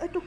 aduh.